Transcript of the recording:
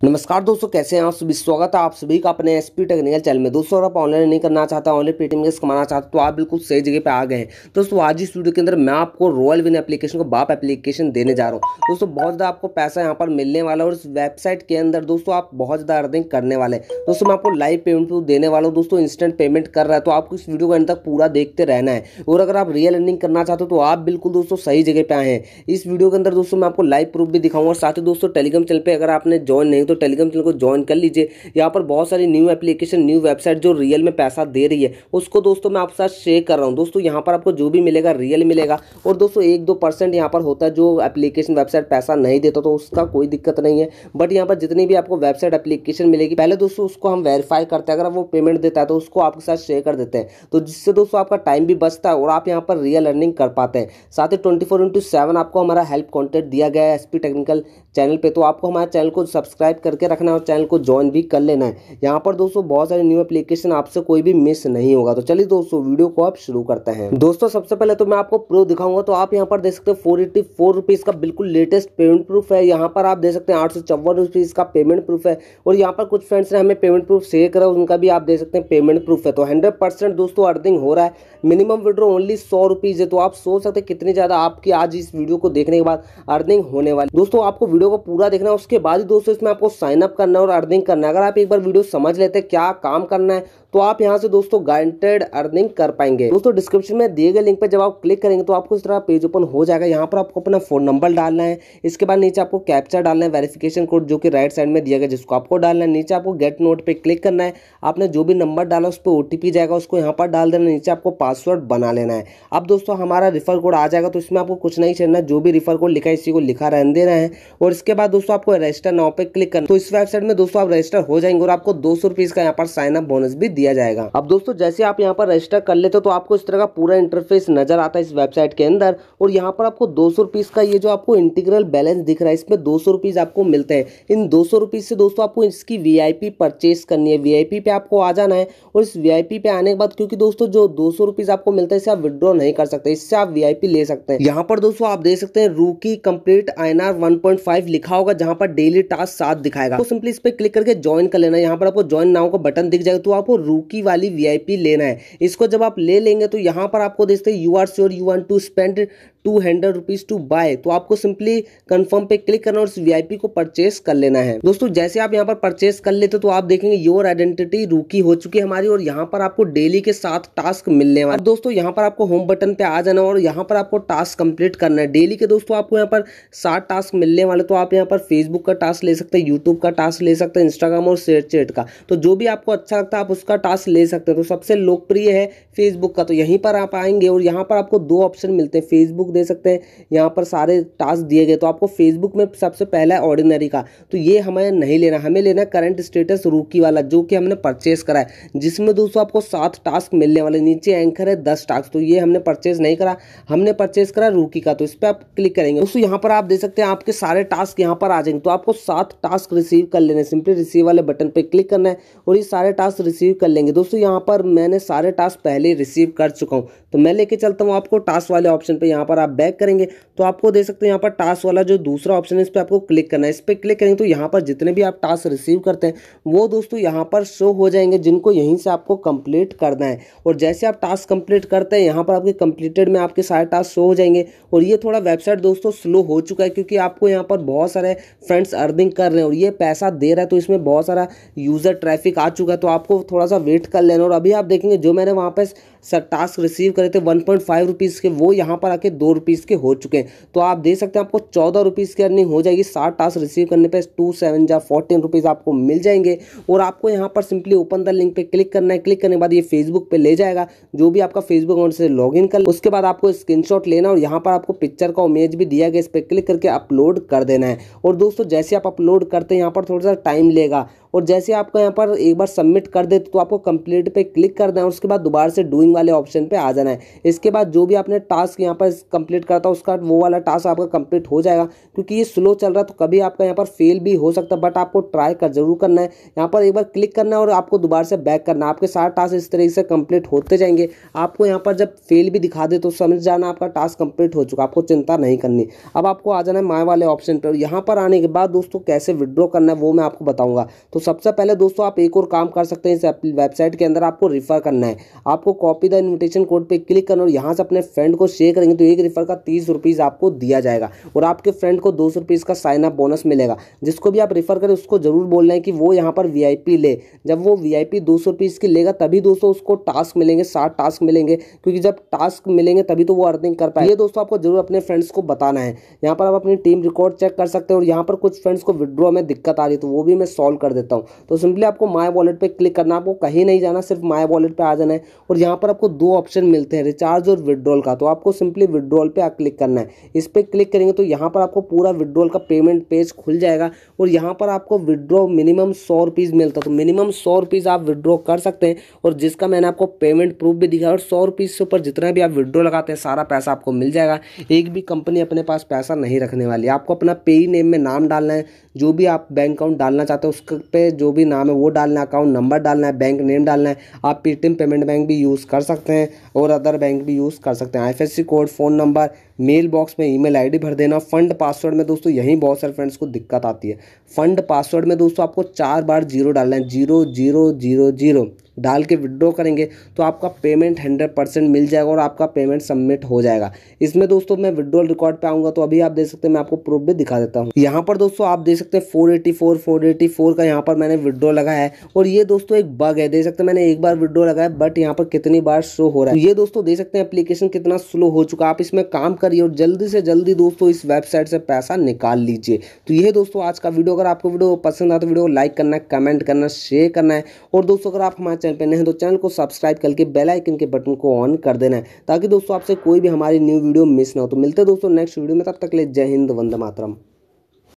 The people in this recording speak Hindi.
नमस्कार दोस्तों, कैसे हैं आप सभी? स्वागत है आप सभी का अपने एसपी टेक्निकल चैनल में। दोस्तों, अगर आप ऑनलाइन नहीं करना चाहते ऑनलाइन पेटीएम के कमाना चाहते तो आप बिल्कुल सही जगह पे आ गए हैं। दोस्तों, आज इस वीडियो के अंदर मैं आपको रॉयल विन एप्लीकेशन को बाप एप्लीकेशन देने जा रहा हूँ। दोस्तों, बहुत ज़्यादा आपको पैसा यहाँ पर मिलने वाला और इस वेबसाइट के अंदर, दोस्तों, आप बहुत ज़्यादा अर्निंग करने वाले हैं। दोस्तों, मैं आपको लाइव पेमेंट देने वाला हूँ। दोस्तों इंस्टेंट पेमेंट कर रहा है तो आपको इस वीडियो को अंत तक पूरा देखते रहना है। और अगर आप रियल अर्निंग करना चाहते हो तो आप बिल्कुल, दोस्तों, सही जगह पर आए हैं। इस वीडियो के अंदर, दोस्तों, मैं आपको लाइव प्रूफ भी दिखाऊँगा। साथ ही, दोस्तों टेलीग्राम चैनल पर अगर आपने ज्वाइन नहीं तो टेलीग्राम चैनल को ज्वाइन कर लीजिए। यहाँ पर बहुत सारी न्यू एप्लीकेशन न्यू वेबसाइट जो रियल में पैसा दे रही है, उसको दोस्तों मैं आपके साथ शेयर कर रहा हूँ। दोस्तों, यहाँ पर आपको जो भी मिलेगा रियल मिलेगा। और दोस्तों, एक दो परसेंट यहाँ पर होता है जो एप्लीकेशन वेबसाइट पैसा नहीं देता तो उसका कोई दिक्कत नहीं है। बट यहाँ पर जितनी भी आपको वेबसाइट एप्लीकेशन मिलेगी, पहले दोस्तों उसको हम वेरीफाई करते हैं। अगर वो पेमेंट देता है तो उसको आपके साथ शेयर कर देते हैं। तो जिससे दोस्तों आपका टाइम भी बचता है और आप यहाँ पर रियल अर्निंग कर पाते हैं। साथ ही ट्वेंटी फोर इंटू सेवन आपको हमारा हेल्प कॉन्टेक्ट दिया गया है एसपी टेक्निकल चैनल पर तो आपको हमारे चैनल को सब्सक्राइब करके रखना है और चैनल को ज्वाइन भी कर लेना है। यहाँ पर दोस्तों बहुत सारे न्यू एप्लीकेशन आपसे कोई भी मिस नहीं होगा। तो चलिए दोस्तों वीडियो को आप शुरू करते हैं। दोस्तों सबसे पहले तो मैं आपको प्रो दिखाऊँगा। तो आप यहाँ पर देख सकते हैं फोर एट्टी फोर रुपीज़ का बिल्कुल लेटेस्ट पेमेंट प्रूफ है। यहाँ पर आप देख सकते हैं आठ सौ चौवन रुपीज़ का पेमेंट प्रूफ है। और यहाँ पर कुछ फ्रेंड्स ने हमें पेमेंट प्रूफ शेयर करा उनका भी आप देख सकते हैं पेमेंट प्रूफ है। तो हंड्रेड परसेंट दोस्तों अर्निंग हो रहा है। मिनिमम विड्रो ओनली सौ रुपीज़ है। तो आप सोच सकते हैं कितनी ज़्यादा आपकी आज इस वीडियो को देखने के बाद अर्निंग होने वाली। दोस्तों आपको वीडियो को पूरा देखना उसके बाद ही दोस्तों इसमें आपको साइन अप करना है और अर्निंग करना है। अगर आप एक बार वीडियो समझ लेते हैं क्या काम करना है तो आप यहाँ से दोस्तों गारंटेड अर्निंग कर पाएँगे। दोस्तों डिस्क्रिप्शन में दिए गए लिंक पर जब आप क्लिक करेंगे तो आपको इस तरह पेज ओपन हो जाएगा। यहाँ पर आपको अपना फ़ोन नंबर डालना है। इसके बाद नीचे आपको कैप्चर डालना है वेरिफिकेशन कोड जो कि राइट साइड में दिया गया, जिसको आपको डालना है। नीचे आपको गेट नोट पे क्लिक करना है। आपने जो भी नंबर डाला, उस पर ओटीपी जाएगा, उसको यहाँ पर डाल देना नीचे आपको पासवर्ड बना लेना है। अब दोस्तों, हमारा रिफर कोड आ जाएगा तो इसमें आपको कुछ नहीं करना जो भी रिफर कोड लिखा है, इसी को लिखा रहने देना है। और इसके बाद दोस्तों, आपको रजिस्टर नाव पर क्लिक करना तो इस वेबसाइट में दोस्तों, आप रजिस्टर हो जाएँगे और आपको दो सौ का यहाँ पर साइन अप बोनस भी दिया जाएगा। अब दोस्तों, जैसे आप यहाँ पर रजिस्टर कर लेते हो तो आपको इस तरह का पूरा इंटरफेस नज़र आता है इस वेबसाइट के अंदर। और यहाँ पर आपको दो सौ का ये जो आपको इंटीग्रल बैलेंस दिख रहा है, इसमें दो सौ आपको मिलते हैं। इन दो सौ से दोस्तों, आपको इसकी वी परचेस करनी है। वी पे आपको आ जाना है और इस वी पे आने के बाद, क्योंकि दोस्तों, जो दो सौ आपको मिलता है, इसे आप विड्रॉ नहीं कर सकते, इससे आप वी ले सकते हैं। यहाँ पर दोस्तों, आप देख सकते हैं रूकी कंप्लीट आईएनआर 1.5 लिखा होगा, जहाँ पर डेली टास्क साथ दिखाएगा। तो सिंपली इस पर क्लिक करके ज्वाइन कर लेना। यहाँ पर आपको ज्वाइन नाउ का बटन दिख जाएगा तो आपको रूकी वाली वीआईपी लेना है। इसको जब आप ले लेंगे तो यहाँ पर आपको देखते हैं you are sure you want to spend two hundred rupees to buy तो आपको सिंपली कंफर्म पे क्लिक करना और उस वीआईपी को परचेस कर लेना है। दोस्तों, जैसे आप यहाँ पर परचेस कर लेते तो आप देखेंगे योर आइडेंटिटी रूकी हो चुकी है हमारी और यहाँ पर आपको डेली के साथ टास्क मिलने वाले। दोस्तों, यहाँ पर आपको होम बटन पे आ जाना और यहाँ पर आपको टास्क कंप्लीट करना है। डेली के दोस्तों, आपको यहाँ पर सात टास्क मिलने वाले तो आप यहाँ पर फेसबुक का टास्क ले सकते हैं यूट्यूब का टास्क ले सकते हैं इंस्टाग्राम और शेयरचेट का। तो जो भी आपको अच्छा लगता है, आप उसका टास्क ले सकते हैं। तो सबसे लोकप्रिय है फेसबुक का। तो यहीं पर आप आएँगे और यहाँ पर आपको दो ऑप्शन मिलते हैं फेसबुक दे सकते हैं, यहाँ पर सारे टास्क दिए गए तो आपको फेसबुक में सबसे पहला है ऑर्डिनरी का। तो ये हमें नहीं लेना, हमें लेना करंट स्टेटस रूकी वाला, जो कि हमने परचेस करा है, जिसमें दोस्तों आपको सात टास्क मिलने वाले, नीचे एंकर है दस टास्क तो ये हमने परचेज नहीं करा, हमने परचेज करा रूकी का तो इस पर आप क्लिक करेंगे। दोस्तों, यहाँ पर आप देख सकते हैं, आपके सारे टास्क यहाँ पर आ जाएँगे तो आपको सात टास्क रिसीव कर लेने सिंपली रिसीव वाले बटन पर क्लिक करना है और ये सारे टास्क रिसीव कर लेंगे। दोस्तों, यहाँ पर मैंने सारे टास्क पहले रिसीव कर चुका हूँ तो मैं लेके चलता हूँ आपको टास्क वाले ऑप्शन पे, यहाँ पर आप बैक करेंगे तो आपको दे सकते हैं यहाँ पर टास्क वाला जो दूसरा ऑप्शन है, इस पर आपको क्लिक करना है। इस पर क्लिक करेंगे तो यहाँ पर जितने भी आप टास्क रिसीव करते हैं, वो दोस्तों यहाँ पर शो हो जाएँगे, जिनको यहीं से आपको कंप्लीट करना है। और जैसे आप टास्क कंप्लीट करते हैं, यहाँ पर आपके कंप्लीटेड में आपके सारे टास्क शो हो जाएँगे। और ये थोड़ा वेबसाइट दोस्तों स्लो हो चुका है, क्योंकि आपको यहाँ पर बहुत सारे फ्रेंड्स अर्निंग कर रहे हैं, और ये पैसा दे रहा है तो इसमें बहुत सारा यूज़र ट्रैफ़िक आ चुका है तो आपको थोड़ा सा वेट कर लेना। और अभी आप देखेंगे, जो मैंने वहाँ पर सर, टास्क रिसीव करे थे वन पॉइंट फाइव रुपीज़ के, वो यहाँ पर आके दो रुपीज़ के हो चुके हैं। तो आप देख सकते हैं आपको चौदह रुपीज़ की अर्निंग हो जाएगी। सात टास्क रिसीव करने पर टू, सेवन या फोर्टीन रुपीज़ आपको मिल जाएँगे। और आपको यहाँ पर सिंपली ओपन द लिंक पर क्लिक करना है। क्लिक करने के बाद ये फेसबुक पर ले जाएगा। जो भी आपका फेसबुक अकाउंट से लॉग इन कर उसके बाद आपको स्क्रीन लेना और यहाँ पर आपको पिक्चर का इमेज भी दिया गया इस पर क्लिक करके अपलोड कर देना है। और दोस्तों, जैसे आप अपलोड करते हैं, यहाँ पर थोड़ा सा टाइम लेगा। और जैसे आपको यहाँ पर एक बार सबमिट कर देते तो आपको कंप्लीट पे क्लिक कर देना उसके बाद दोबारा से डूइंग वाले ऑप्शन पे आ जाना है। इसके बाद जो भी आपने टास्क यहाँ पर कंप्लीट करता उसका वो वाला टास्क आपका कंप्लीट हो जाएगा, क्योंकि ये स्लो चल रहा है तो कभी आपका यहाँ पर फेल भी हो सकता है बट आपको ट्राई कर, ज़रूर करना है। यहाँ पर एक बार क्लिक करना है और आपको दोबारा से बैक करना है। आपके सारे टास्क इस तरीके से कंप्लीट होते जाएँगे। आपको यहाँ पर जब फेल भी दिखा दे तो समझ जाना आपका टास्क कंप्लीट हो चुका आपको चिंता नहीं करनी। अब आपको आ जाना है माए वाले ऑप्शन पर यहाँ पर आने के बाद दोस्तों कैसे विड्रॉ करना है, वो मैं आपको बताऊँगा। तो सबसे पहले दोस्तों आप एक और काम कर सकते हैं, इस वेबसाइट के अंदर आपको रिफर करना है। आपको कॉपी द इन्विटेशन कोड पर क्लिक करना और यहाँ से अपने फ्रेंड को शेयर करेंगे तो एक रिफर का तीस रुपीज़ आपको दिया जाएगा और आपके फ्रेंड को दो सौ रुपीज़ का साइन अप बोनस मिलेगा। जिसको भी आप रिफर करें उसको ज़रूर बोलना है कि वो यहाँ पर वीआईपी ले। जब वो वी आई पी दो सौ रुपीज़ की लेगा तभी दोस्तों उसको टास्क मिलेंगे साठ टास्क मिलेंगे, क्योंकि जब टास्क मिलेंगे तभी तो वो अर्निंग कर पाए ये दोस्तों आपको ज़रूर अपने फ्रेंड्स को बताना है। यहाँ पर आप अपनी टीम रिकॉर्ड चेक कर सकते हैं और यहाँ पर कुछ फ्रेंड्स को विड्रॉ में दिक्कत आ रही है तो वो भी मैं सॉल्व कर देता हूँ। तो सिंपली आपको माई वॉलेट पर क्लिक करना आपको कहीं नहीं जाना, सिर्फ़ माई वॉलेट पर आ जाना है। और यहाँ पर आपको दो ऑप्शन मिलते हैं रिचार्ज और विड्रॉल का। तो आपको सिंपली विड्रॉल पे क्लिक करना है। इस पर क्लिक करेंगे तो यहाँ पर आपको पूरा विड्रॉल का पेमेंट पेज खुल जाएगा। और यहाँ पर आपको विड्रॉ मिनिमम सौ रुपीज़ मिलता है। तो मिनिमम सौ रुपीज़ आप विड्रॉ कर सकते हैं। और जिसका मैंने आपको पेमेंट प्रूफ भी दिखाया, और सौ रुपीज़ से ऊपर जितना भी आप विड्रॉ लगाते हैं, सारा पैसा आपको मिल जाएगा। एक भी कंपनी अपने पास पैसा नहीं रखने वाली। आपको अपना पेई नेम में नाम डालना है। जो भी आप बैंक अकाउंट डालना चाहते हैं उस पे जो भी नाम है वो डालना है अकाउंट नंबर डालना है बैंक नेम डालना है। आप पेटीएम पेमेंट बैंक भी यूज़ कर सकते हैं और अदर बैंक भी यूज़ कर सकते हैं। IFSC code phone number mail box में ईमेल आईडी भर देना। फंड पासवर्ड में दोस्तों यहीं बहुत सारे फ्रेंड्स को दिक्कत आती है। फंड पासवर्ड में दोस्तों आपको चार बार ज़ीरो डालना है। ज़ीरो ज़ीरो ज़ीरो ज़ीरो डाल के विड्रॉ करेंगे तो आपका पेमेंट हंड्रेड परसेंट मिल जाएगा और आपका पेमेंट सबमिट हो जाएगा। इसमें दोस्तों मैं विड्रॉल रिकॉर्ड पे आऊँगा तो अभी आप देख सकते हैं मैं आपको प्रूफ भी दिखा देता हूँ। यहाँ पर दोस्तों आप देख सकते हैं four eighty four four eighty four का यहाँ पर मैंने विड्रॉ लगाया है और ये दोस्तों एक बग है। देख सकते मैंने एक बार विड्रॉ लगाया बट यहाँ पर कितनी बार शो हो रहा है। ये दोस्तों देख सकते हैं एप्लीकेशन कितना स्लो हो चुका आप इसमें काम करिए और जल्दी से जल्दी दोस्तों इस वेबसाइट से पैसा निकाल लीजिए। तो ये दोस्तों आज का वीडियो अगर आपको वीडियो पसंद आता तो वीडियो को लाइक करना है कमेंट करना शेयर करना है। और दोस्तों अगर आप हमारे चैनल पर नहीं तो चैनल को सब्सक्राइब करके बेल आइकन के बटन को ऑन कर देना है, ताकि दोस्तों आपसे कोई भी हमारी न्यू वीडियो मिस ना हो। तो मिलते हैं दोस्तों नेक्स्ट वीडियो में, तब तक ले जय हिंद, वंदे मातरम।